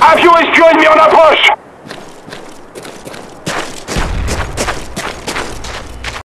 Have you always joined me on a